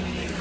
Thank you.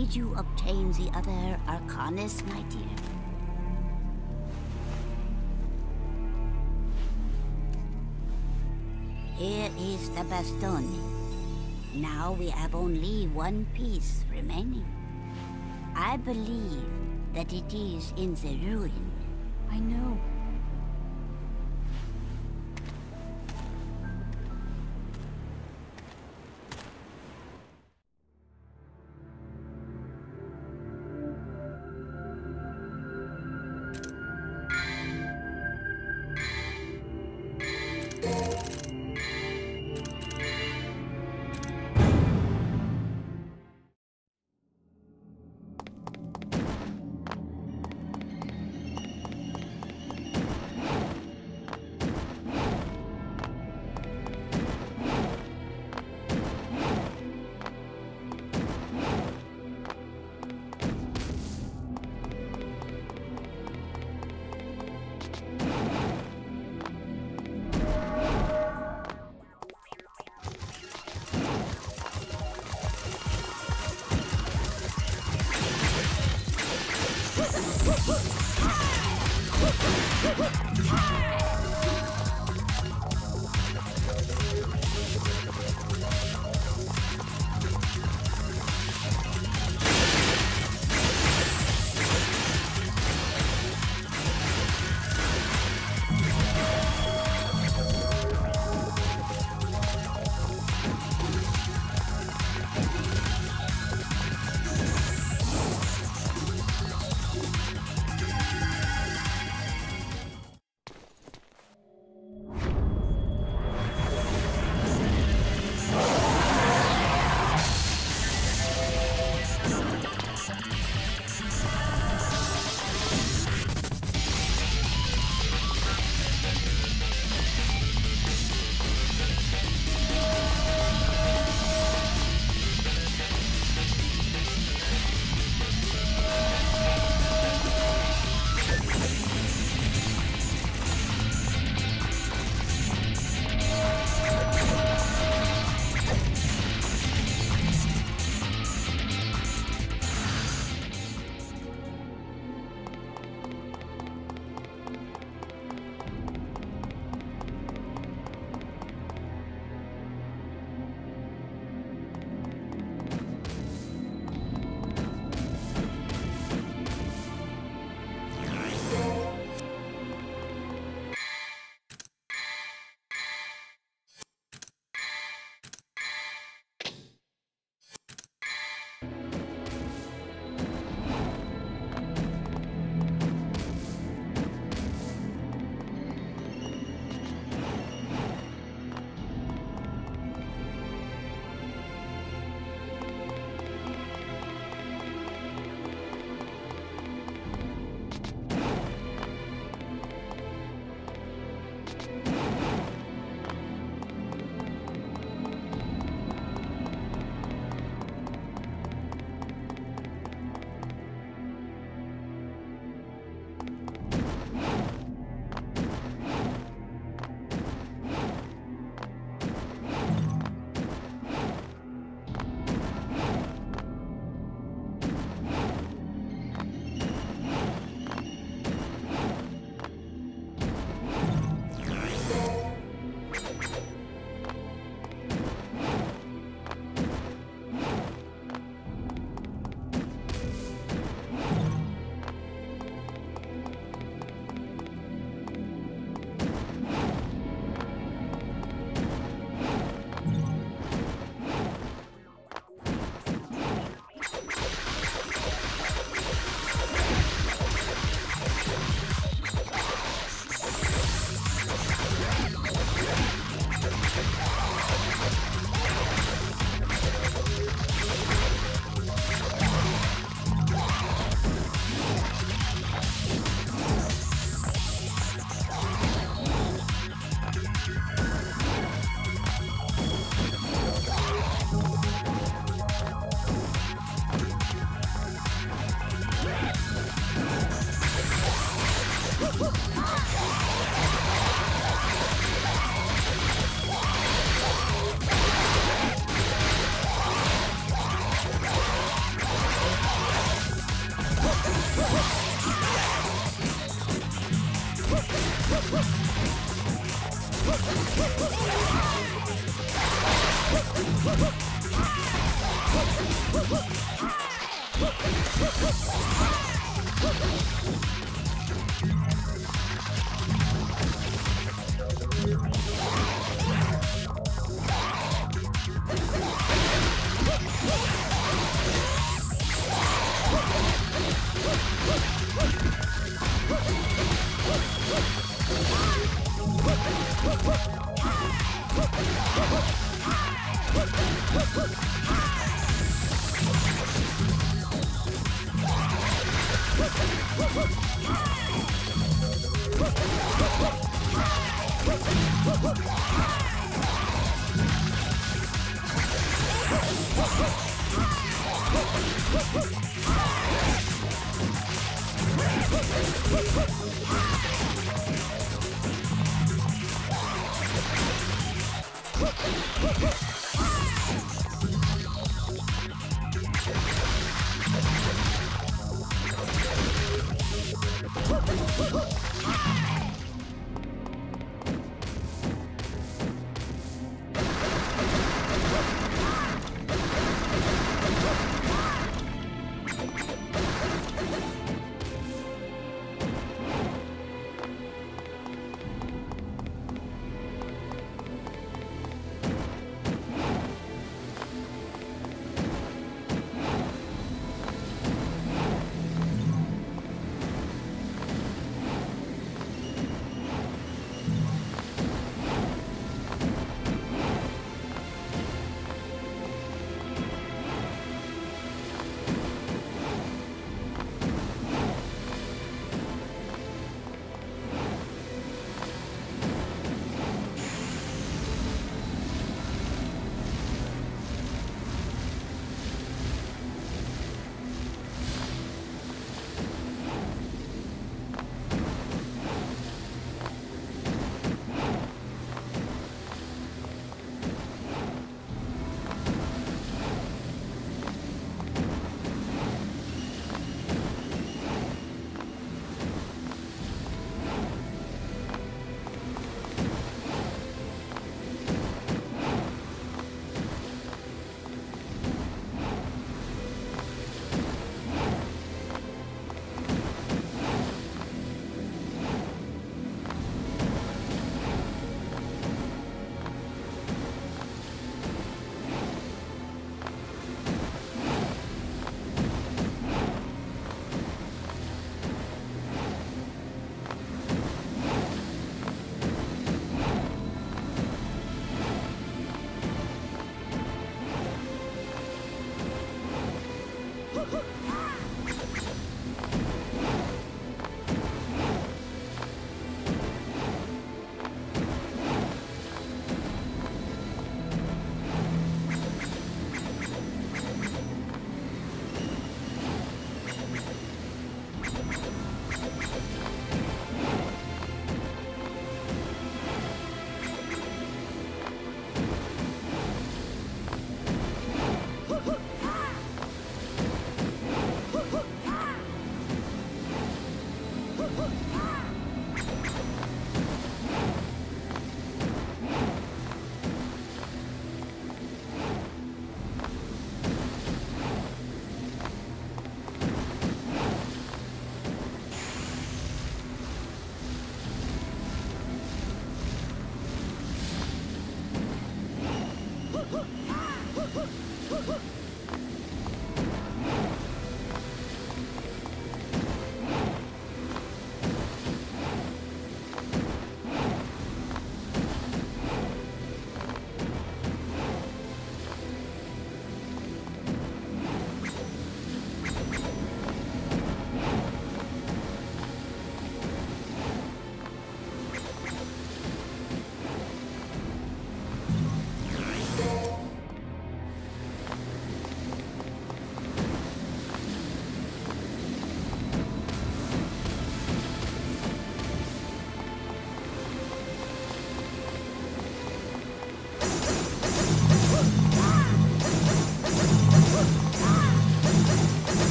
Did you obtain the other Arcana, my dear? Here is the bastone. Now we have only one piece remaining. I believe that it is in the ruin. I know. Ha!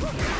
Ha